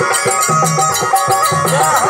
Yeah.